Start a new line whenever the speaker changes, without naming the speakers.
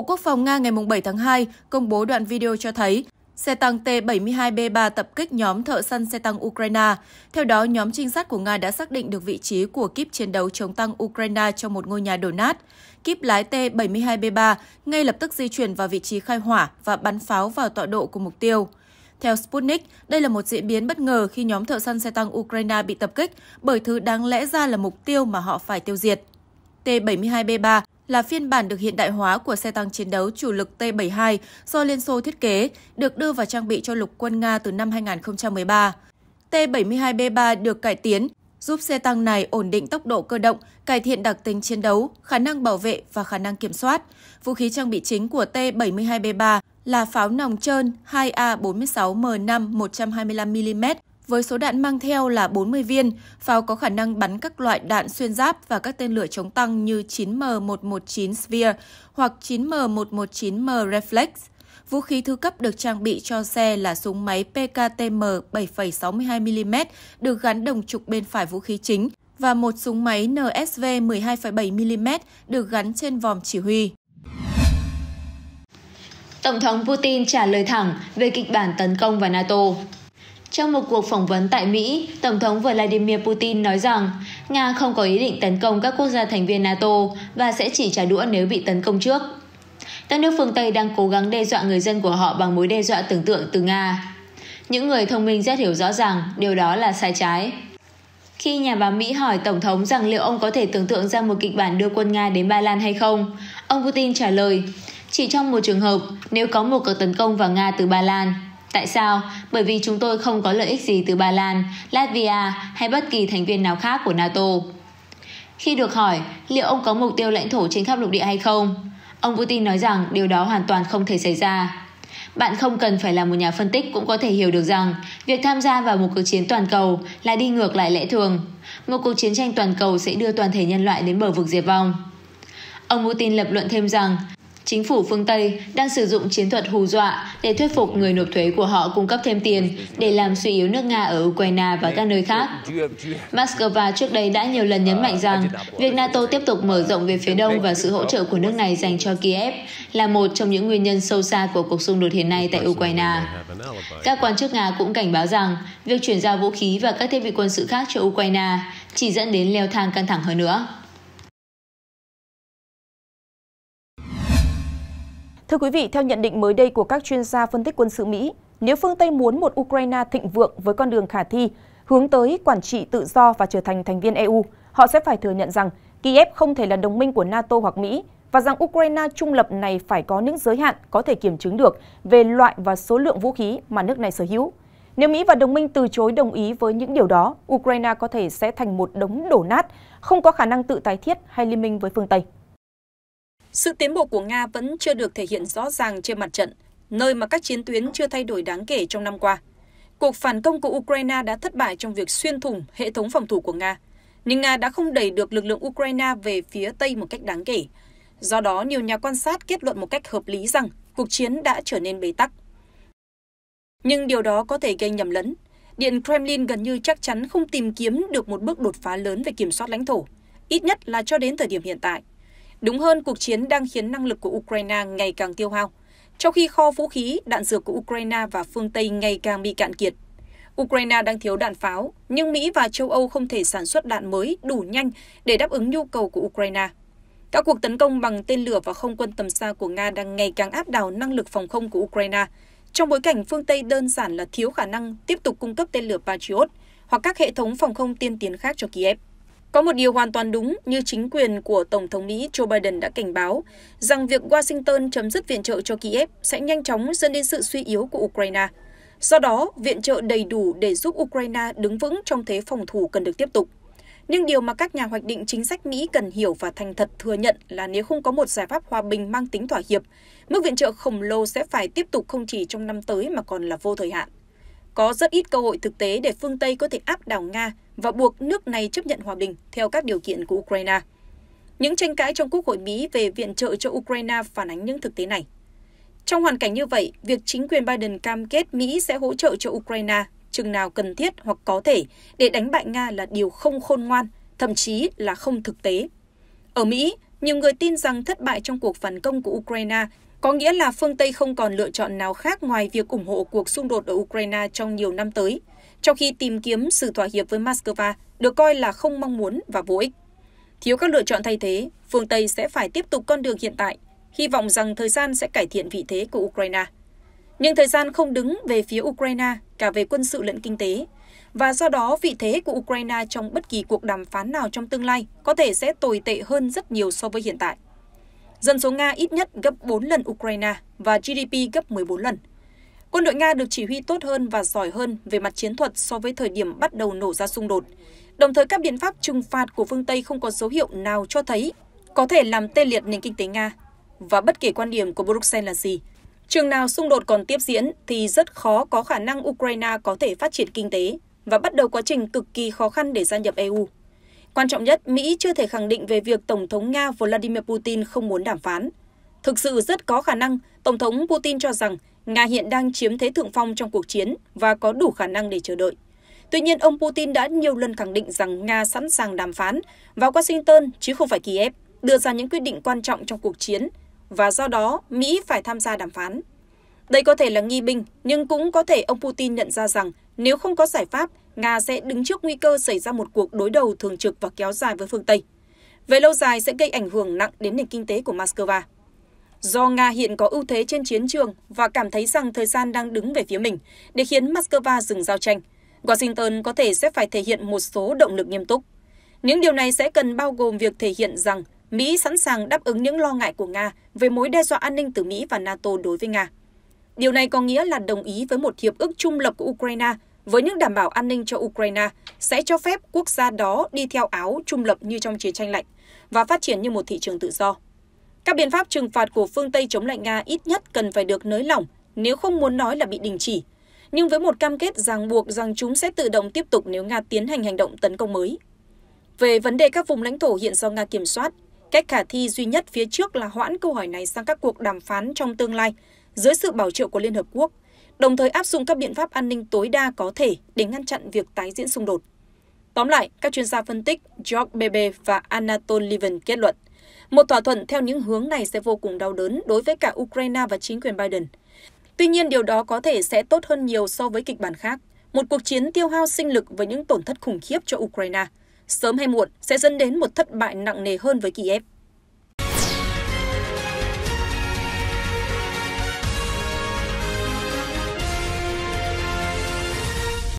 Bộ Quốc phòng Nga ngày 7 tháng 2 công bố đoạn video cho thấy xe tăng T-72B3 tập kích nhóm thợ săn xe tăng Ukraine. Theo đó, nhóm trinh sát của Nga đã xác định được vị trí của kíp chiến đấu chống tăng Ukraine trong một ngôi nhà đổ nát. Kíp lái T-72B3 ngay lập tức di chuyển vào vị trí khai hỏa và bắn pháo vào tọa độ của mục tiêu. Theo Sputnik, đây là một diễn biến bất ngờ khi nhóm thợ săn xe tăng Ukraine bị tập kích bởi thứ đáng lẽ ra là mục tiêu mà họ phải tiêu diệt. T-72B3 là phiên bản được hiện đại hóa của xe tăng chiến đấu chủ lực T-72 do Liên Xô thiết kế, được đưa vào trang bị cho lục quân Nga từ năm 2013. T-72B3 được cải tiến, giúp xe tăng này ổn định tốc độ cơ động, cải thiện đặc tính chiến đấu, khả năng bảo vệ và khả năng kiểm soát. Vũ khí trang bị chính của T-72B3 là pháo nòng trơn 2A46M5 125mm với số đạn mang theo là 40 viên. Pháo có khả năng bắn các loại đạn xuyên giáp và các tên lửa chống tăng như 9M119 Sphere hoặc 9M119M Reflex. Vũ khí thứ cấp được trang bị cho xe là súng máy PKTM 7,62mm được gắn đồng trục bên phải vũ khí chính và một súng máy NSV 12,7mm được gắn trên vòm chỉ huy.
Tổng thống Putin trả lời thẳng về kịch bản tấn công vào NATO. Trong một cuộc phỏng vấn tại Mỹ, Tổng thống Vladimir Putin nói rằng Nga không có ý định tấn công các quốc gia thành viên NATO và sẽ chỉ trả đũa nếu bị tấn công trước. Các nước phương Tây đang cố gắng đe dọa người dân của họ bằng mối đe dọa tưởng tượng từ Nga. Những người thông minh rất hiểu rõ rằng điều đó là sai trái. Khi nhà báo Mỹ hỏi Tổng thống rằng liệu ông có thể tưởng tượng ra một kịch bản đưa quân Nga đến Ba Lan hay không, ông Putin trả lời, chỉ trong một trường hợp nếu có một cuộc tấn công vào Nga từ Ba Lan. Tại sao? Bởi vì chúng tôi không có lợi ích gì từ Ba Lan, Latvia hay bất kỳ thành viên nào khác của NATO. Khi được hỏi liệu ông có mục tiêu lãnh thổ trên khắp lục địa hay không, ông Putin nói rằng điều đó hoàn toàn không thể xảy ra. Bạn không cần phải là một nhà phân tích cũng có thể hiểu được rằng việc tham gia vào một cuộc chiến toàn cầu là đi ngược lại lẽ thường. Một cuộc chiến tranh toàn cầu sẽ đưa toàn thể nhân loại đến bờ vực diệt vong. Ông Putin lập luận thêm rằng Chính phủ phương Tây đang sử dụng chiến thuật hù dọa để thuyết phục người nộp thuế của họ cung cấp thêm tiền để làm suy yếu nước Nga ở Ukraine và các nơi khác. Moscow trước đây đã nhiều lần nhấn mạnh rằng việc NATO tiếp tục mở rộng về phía đông và sự hỗ trợ của nước này dành cho Kiev là một trong những nguyên nhân sâu xa của cuộc xung đột hiện nay tại Ukraine. Các quan chức Nga cũng cảnh báo rằng việc chuyển giao vũ khí và các thiết bị quân sự khác cho Ukraine chỉ dẫn đến leo thang căng thẳng hơn nữa.
Thưa quý vị, theo nhận định mới đây của các chuyên gia phân tích quân sự Mỹ, nếu phương Tây muốn một Ukraine thịnh vượng với con đường khả thi, hướng tới quản trị tự do và trở thành thành viên EU, họ sẽ phải thừa nhận rằng Kiev không thể là đồng minh của NATO hoặc Mỹ và rằng Ukraine trung lập này phải có những giới hạn có thể kiểm chứng được về loại và số lượng vũ khí mà nước này sở hữu. Nếu Mỹ và đồng minh từ chối đồng ý với những điều đó, Ukraine có thể sẽ thành một đống đổ nát, không có khả năng tự tái thiết hay liên minh với phương Tây.
Sự tiến bộ của Nga vẫn chưa được thể hiện rõ ràng trên mặt trận, nơi mà các chiến tuyến chưa thay đổi đáng kể trong năm qua. Cuộc phản công của Ukraine đã thất bại trong việc xuyên thủng hệ thống phòng thủ của Nga, nhưng Nga đã không đẩy được lực lượng Ukraine về phía Tây một cách đáng kể. Do đó, nhiều nhà quan sát kết luận một cách hợp lý rằng cuộc chiến đã trở nên bế tắc. Nhưng điều đó có thể gây nhầm lẫn. Điện Kremlin gần như chắc chắn không tìm kiếm được một bước đột phá lớn về kiểm soát lãnh thổ, ít nhất là cho đến thời điểm hiện tại. Đúng hơn, cuộc chiến đang khiến năng lực của Ukraine ngày càng tiêu hao, trong khi kho vũ khí, đạn dược của Ukraine và phương Tây ngày càng bị cạn kiệt. Ukraine đang thiếu đạn pháo, nhưng Mỹ và châu Âu không thể sản xuất đạn mới đủ nhanh để đáp ứng nhu cầu của Ukraine. Các cuộc tấn công bằng tên lửa và không quân tầm xa của Nga đang ngày càng áp đảo năng lực phòng không của Ukraine, trong bối cảnh phương Tây đơn giản là thiếu khả năng tiếp tục cung cấp tên lửa Patriot hoặc các hệ thống phòng không tiên tiến khác cho Kiev. Có một điều hoàn toàn đúng như chính quyền của Tổng thống Mỹ Joe Biden đã cảnh báo rằng việc Washington chấm dứt viện trợ cho Kiev sẽ nhanh chóng dẫn đến sự suy yếu của Ukraine. Do đó, viện trợ đầy đủ để giúp Ukraine đứng vững trong thế phòng thủ cần được tiếp tục. Nhưng điều mà các nhà hoạch định chính sách Mỹ cần hiểu và thành thật thừa nhận là nếu không có một giải pháp hòa bình mang tính thỏa hiệp, mức viện trợ khổng lồ sẽ phải tiếp tục không chỉ trong năm tới mà còn là vô thời hạn. Có rất ít cơ hội thực tế để phương Tây có thể áp đảo Nga và buộc nước này chấp nhận hòa bình theo các điều kiện của Ukraine. Những tranh cãi trong Quốc hội Mỹ về viện trợ cho Ukraine phản ánh những thực tế này. Trong hoàn cảnh như vậy, việc chính quyền Biden cam kết Mỹ sẽ hỗ trợ cho Ukraine chừng nào cần thiết hoặc có thể để đánh bại Nga là điều không khôn ngoan, thậm chí là không thực tế. Ở Mỹ, nhiều người tin rằng thất bại trong cuộc phản công của Ukraine có nghĩa là phương Tây không còn lựa chọn nào khác ngoài việc ủng hộ cuộc xung đột ở Ukraine trong nhiều năm tới, trong khi tìm kiếm sự thỏa hiệp với Moscow được coi là không mong muốn và vô ích. Thiếu các lựa chọn thay thế, phương Tây sẽ phải tiếp tục con đường hiện tại, hy vọng rằng thời gian sẽ cải thiện vị thế của Ukraine. Nhưng thời gian không đứng về phía Ukraine cả về quân sự lẫn kinh tế, và do đó vị thế của Ukraine trong bất kỳ cuộc đàm phán nào trong tương lai có thể sẽ tồi tệ hơn rất nhiều so với hiện tại. Dân số Nga ít nhất gấp 4 lần Ukraine và GDP gấp 14 lần. Quân đội Nga được chỉ huy tốt hơn và giỏi hơn về mặt chiến thuật so với thời điểm bắt đầu nổ ra xung đột. Đồng thời các biện pháp trừng phạt của phương Tây không có dấu hiệu nào cho thấy có thể làm tê liệt nền kinh tế Nga. Và bất kể quan điểm của Bruxelles là gì, chừng nào xung đột còn tiếp diễn thì rất khó có khả năng Ukraine có thể phát triển kinh tế và bắt đầu quá trình cực kỳ khó khăn để gia nhập EU. Quan trọng nhất, Mỹ chưa thể khẳng định về việc Tổng thống Nga Vladimir Putin không muốn đàm phán. Thực sự rất có khả năng Tổng thống Putin cho rằng Nga hiện đang chiếm thế thượng phong trong cuộc chiến và có đủ khả năng để chờ đợi. Tuy nhiên, ông Putin đã nhiều lần khẳng định rằng Nga sẵn sàng đàm phán và Washington chứ không phải Kiev đưa ra những quyết định quan trọng trong cuộc chiến và do đó Mỹ phải tham gia đàm phán. Đây có thể là nghi binh, nhưng cũng có thể ông Putin nhận ra rằng nếu không có giải pháp, Nga sẽ đứng trước nguy cơ xảy ra một cuộc đối đầu thường trực và kéo dài với phương Tây. Về lâu dài sẽ gây ảnh hưởng nặng đến nền kinh tế của Moscow. Do Nga hiện có ưu thế trên chiến trường và cảm thấy rằng thời gian đang đứng về phía mình để khiến Moscow dừng giao tranh, Washington có thể sẽ phải thể hiện một số động lực nghiêm túc. Những điều này sẽ cần bao gồm việc thể hiện rằng Mỹ sẵn sàng đáp ứng những lo ngại của Nga về mối đe dọa an ninh từ Mỹ và NATO đối với Nga. Điều này có nghĩa là đồng ý với một hiệp ước trung lập của Ukraine với những đảm bảo an ninh cho Ukraine sẽ cho phép quốc gia đó đi theo áo trung lập như trong chiến tranh lạnh và phát triển như một thị trường tự do. Các biện pháp trừng phạt của phương Tây chống lại Nga ít nhất cần phải được nới lỏng nếu không muốn nói là bị đình chỉ, nhưng với một cam kết ràng buộc rằng chúng sẽ tự động tiếp tục nếu Nga tiến hành hành động tấn công mới. Về vấn đề các vùng lãnh thổ hiện do Nga kiểm soát, cách khả thi duy nhất phía trước là hoãn câu hỏi này sang các cuộc đàm phán trong tương lai dưới sự bảo trợ của Liên Hợp Quốc, đồng thời áp dụng các biện pháp an ninh tối đa có thể để ngăn chặn việc tái diễn xung đột. Tóm lại, các chuyên gia phân tích George Bebe và Anatol Levin kết luận, một thỏa thuận theo những hướng này sẽ vô cùng đau đớn đối với cả Ukraine và chính quyền Biden. Tuy nhiên điều đó có thể sẽ tốt hơn nhiều so với kịch bản khác, một cuộc chiến tiêu hao sinh lực với những tổn thất khủng khiếp cho Ukraine. Sớm hay muộn sẽ dẫn đến một thất bại nặng nề hơn với Kiev.